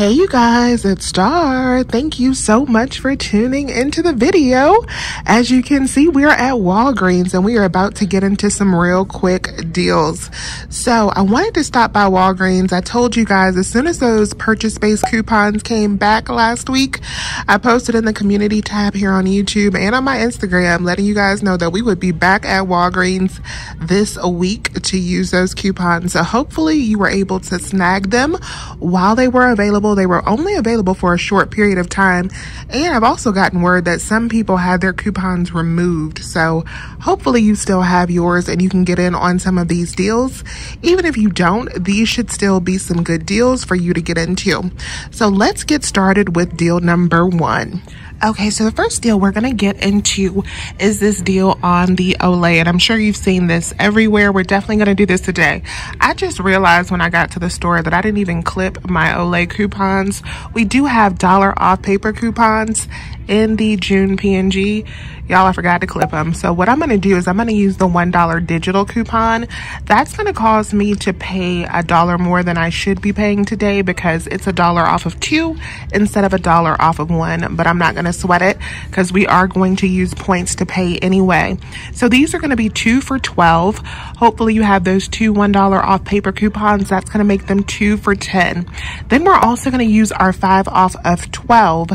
Hey you guys, it's Star. Thank you so much for tuning into the video. As you can see, we are at Walgreens and we are about to get into some real quick deals. So I wanted to stop by Walgreens. I told you guys as soon as those purchase-based coupons came back last week, I posted in the community tab here on YouTube and on my Instagram letting you guys know that we would be back at Walgreens this week to use those coupons. So hopefully you were able to snag them while they were available available. They were only available for a short period of time. And I've also gotten word that some people had their coupons removed. So hopefully you still have yours and you can get in on some of these deals. Even if you don't, these should still be some good deals for you to get into. So let's get started with deal number one. Okay, so the first deal we're to get into is this deal on the Olay. And I'm sure you've seen this everywhere. We're definitely to do this today. I just realized when I got to the store that I didn't even clip my Olay coupons. We do have dollar off paper coupons in the June P&G. Y'all, I forgot to clip them. So what I'm to do is I'm to use the $1 digital coupon. That's to cause me to pay a dollar more than I should be paying today because it's a dollar off of two instead of a dollar off of one. But I'm not going to sweat it because we are going to use points to pay anyway. So these are going to be two for 12. Hopefully you have those two $1 off paper coupons. That's going to make them two for 10. Then we're also going to use our five off of 12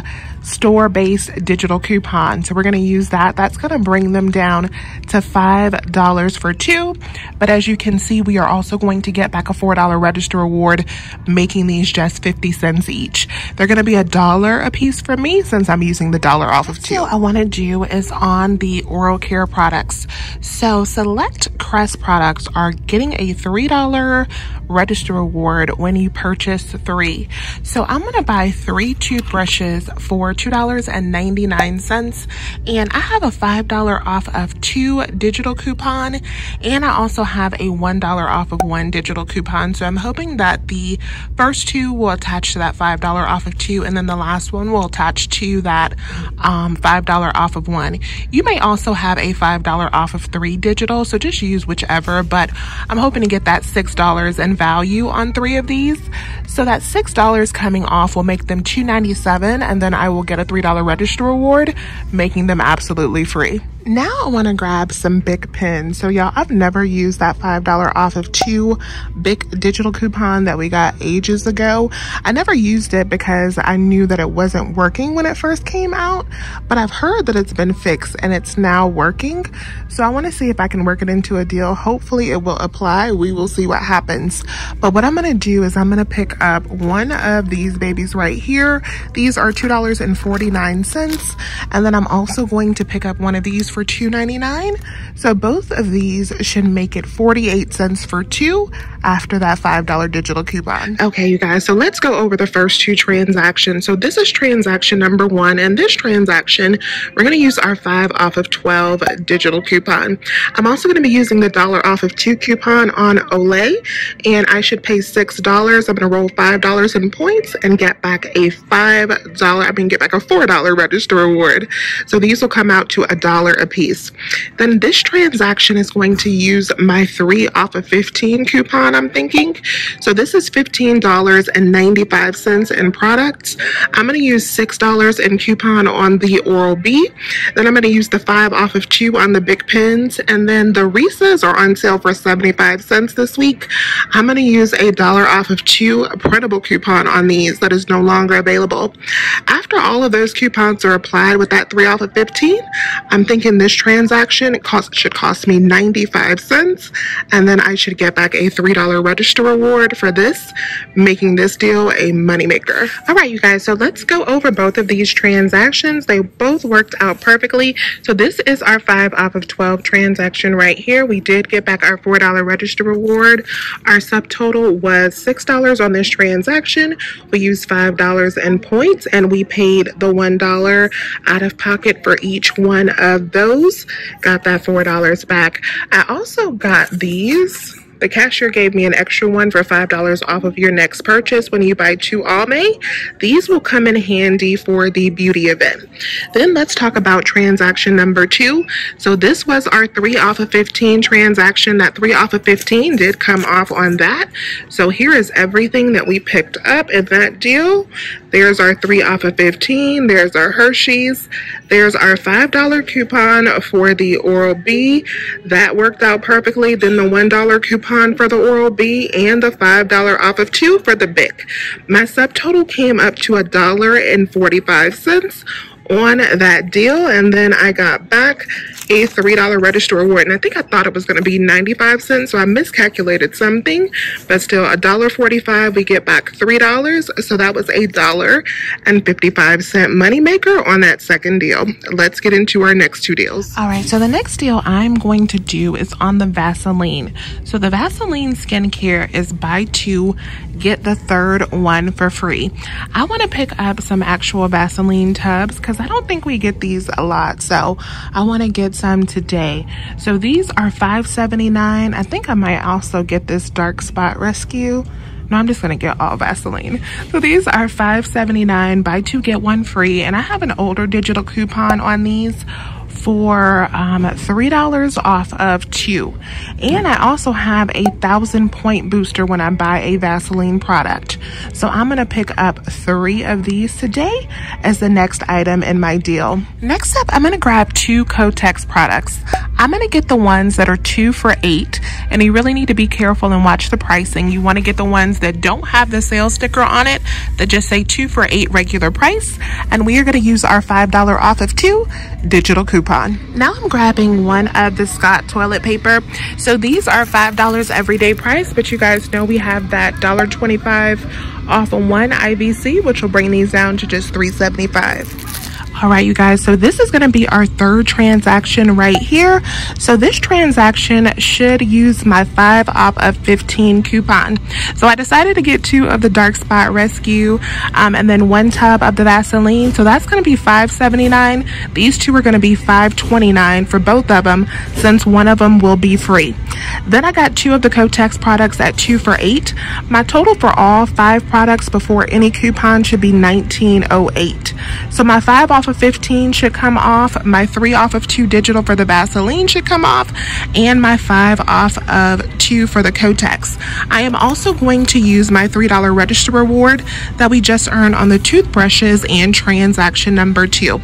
store-based digital coupon. So we're going to use that. That's going to bring them down to $5 for two. But as you can see, we are also going to get back a $4 register reward, making these just 50 cents each. They're going to be a dollar a piece for me since I'm using the dollar off of two. I want to do is on the oral care products. So select Crest products are getting a $3 register reward when you purchase three. So I'm going to buy three toothbrushes for $2.99. And I have a $5 off of two digital coupon. And I also have a $1 off of one digital coupon. So I'm hoping that the first two will attach to that $5 off of two. And then the last one will attach to that um, $5 off of one. You may also have a $5 off of three digital. So just use whichever. But I'm hoping to get that $6 in value on three of these. So that $6 coming off will make them $2.97 and then I will get a $3 register reward, making them absolutely free. Now I want to grab some Bic pens. So y'all, I've never used that $5 off of two Bic digital coupon that we got ages ago. I never used it because I knew that it wasn't working when it first came out, but I've heard that it's been fixed and it's now working. So I want to see if I can work it into a deal. Hopefully it will apply. We will see what happens. But what I'm going to do is I'm going to pick up one of these babies right here. These are $2.49. And then I'm also going to pick up one of these for $2.99. So both of these should make it 48 cents for two after that $5 digital coupon. Okay, you guys, so let's go over the first two transactions. So this is transaction number one, and this transaction, we're gonna use our five off of 12 digital coupon. I'm also gonna be using the dollar off of two coupon on Olay, and I should pay $6. I'm gonna roll $5 in points and get back a $5, I mean, get back a $4 register reward. So these will come out to a dollar piece. Then this transaction is going to use my three off of 15 coupon I'm thinking. So this is $15.95 in products. I'm going to use $6 in coupon on the Oral-B. Then I'm going to use the 5 off of 2 on the Bic Pens. And then the Reese's are on sale for 75 cents this week. I'm going to use a dollar off of 2 printable coupon on these that is no longer available. After all of those coupons are applied with that 3 off of 15, I'm thinking this transaction it cost, should cost me 95 cents. And then I should get back a $3 register reward for this, making this deal a moneymaker. All right, you guys, so let's go over both of these transactions. They both worked out perfectly. So this is our 5 off of 12 transaction right here. We did get back our $4 register reward. Our subtotal was $6 on this transaction. We used $5 in points and we paid the $1 out of pocket for each one of those. Got that $4 back. I also got these The cashier gave me an extra one for $5 off of your next purchase when you buy two Almay. These will come in handy for the beauty event. Then let's talk about transaction number two. So this was our 3 off of 15 transaction. That 3 off of 15 did come off on that. So here is everything that we picked up in that deal. There's our 3 off of 15. There's our Hershey's. There's our $5 coupon for the Oral-B. That worked out perfectly. Then the $1 coupon for the Oral-B and the $5 off of 2 for the BIC. My subtotal came up to $1.45 on that deal and then I got back a $3 register reward and I think I thought it was going to be 95 cents so I miscalculated something but still $1.45 we get back $3 so that was a dollar and 55 cent moneymaker on that second deal. Let's get into our next two deals. All right so the next deal I'm going to do is on the Vaseline. So the Vaseline skincare is buy two get the third one for free. I want to pick up some actual Vaseline tubs because I don't think we get these a lot. So I want to get some today. So these are $5.79. I think I might also get this Dark Spot Rescue. No, I'm just gonna get all Vaseline. So these are $5.79, buy two, get one free. And I have an older digital coupon on these for um, $3 off of two. And I also have a thousand point booster when I buy a Vaseline product. So I'm going to pick up three of these today as the next item in my deal. Next up, I'm going to grab two Kotex products. I'm going to get the ones that are two for eight. And you really need to be careful and watch the pricing. You want to get the ones that don't have the sales sticker on it that just say two for eight regular price. And we are going to use our $5 off of two digital coupon. Now I'm grabbing one of the Scott toilet paper. So these are $5 everyday price, but you guys know we have that $1.25 off of one IVC, which will bring these down to just $3.75. All right, you guys, so this is gonna be our third transaction right here. So this transaction should use my five off of 15 coupon. So I decided to get two of the Dark Spot Rescue um, and then one tub of the Vaseline. So that's gonna be 5.79. These two are gonna be 5.29 for both of them since one of them will be free. Then I got two of the Kotex products at two for eight. My total for all five products before any coupon should be 1908. So my five off of 15 should come off. My three off of two digital for the Vaseline should come off. And my five off of two for the Kotex. I am also going to use my $3 register reward that we just earned on the toothbrushes and transaction number two.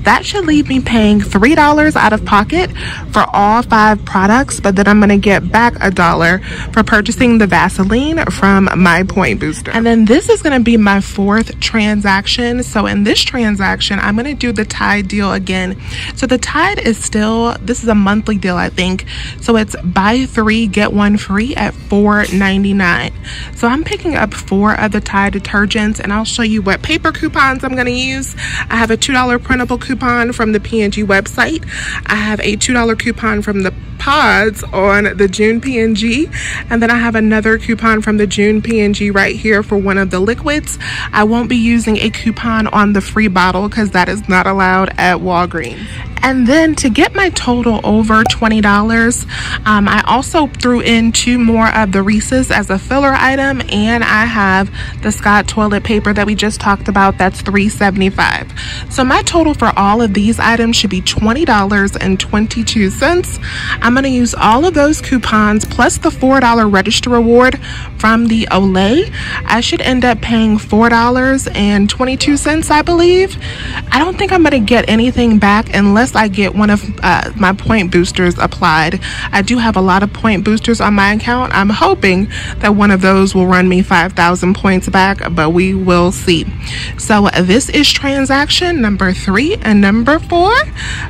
That should leave me paying $3 out of pocket for all five products, but then I'm going to get back a dollar for purchasing the Vaseline from my point booster. And then this is going to be my fourth transaction. So in this transaction, I'm going to do the Tide deal again. So the Tide is still, this is a monthly deal, I think. So it's buy three, get one free at $4.99. So I'm picking up four of the Tide detergents and I'll show you what paper coupons I'm going to use. I have a $2 printable coupon from the P&G website. I have a $2 coupon from the pods on the June P&G. Then I have another coupon from the June P&G right here for one of the liquids. I won't be using a coupon on the free bottle because that is not allowed at Walgreens. And then to get my total over $20, um, I also threw in two more of the Reese's as a filler item. And I have the Scott toilet paper that we just talked about. That's $3.75. So my total for all of these items should be $20.22. I'm going to use all of those coupons plus the $4 register reward from the Olay. I should end up paying $4.22, I believe. I don't think I'm going to get anything back unless I get one of uh, my point boosters applied. I do have a lot of point boosters on my account. I'm hoping that one of those will run me 5,000 points back, but we will see. So this is transaction number three and number four.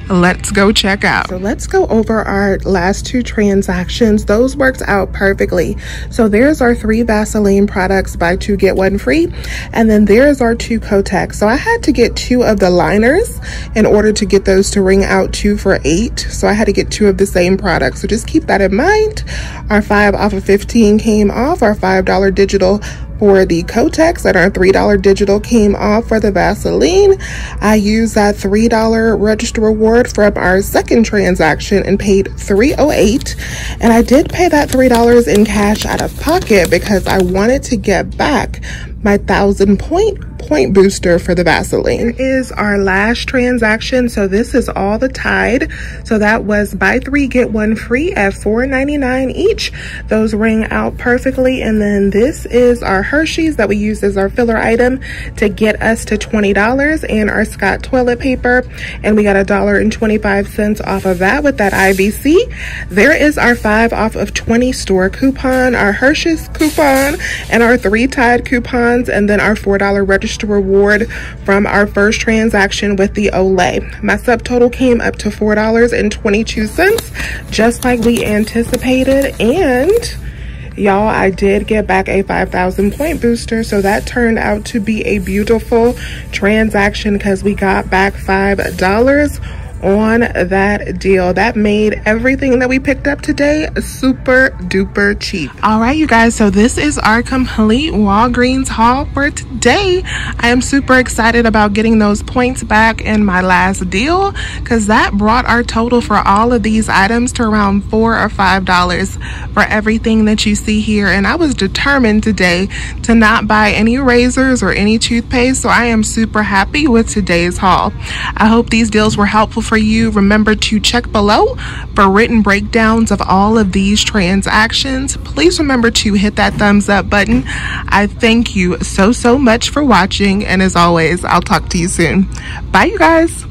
Let's go check out. So let's go over our last two transactions. Those worked out perfectly. So there's our three Vaseline products, buy two, get one free. And then there's our two Kotex. So I had to get two of the liners in order to get those to ring out two for eight. So I had to get two of the same product. So just keep that in mind. Our five off of 15 came off. Our $5 digital for the Kotex and our $3 digital came off for the Vaseline. I used that $3 register reward from our second transaction and paid 308. And I did pay that $3 in cash out of pocket because I wanted to get back my thousand point point booster for the Vaseline. Here is our last transaction. So this is all the Tide. So that was buy three, get one free at $4.99 each. Those ring out perfectly. And then this is our Hershey's that we used as our filler item to get us to $20 and our Scott toilet paper. And we got a dollar and 25 cents off of that with that IVC. There is our five off of 20 store coupon, our Hershey's coupon, and our three Tide coupons, and then our $4 register to reward from our first transaction with the Olay. My subtotal came up to $4.22, just like we anticipated. And y'all i did get back a 5000 point booster so that turned out to be a beautiful transaction because we got back five dollars on that deal. That made everything that we picked up today super duper cheap. All right, you guys, so this is our complete Walgreens haul for today. I am super excited about getting those points back in my last deal because that brought our total for all of these items to around four or five dollars for everything that you see here. And I was determined today to not buy any razors or any toothpaste, so I am super happy with today's haul. I hope these deals were helpful for you. Remember to check below for written breakdowns of all of these transactions. Please remember to hit that thumbs up button. I thank you so, so much for watching. And as always, I'll talk to you soon. Bye, you guys.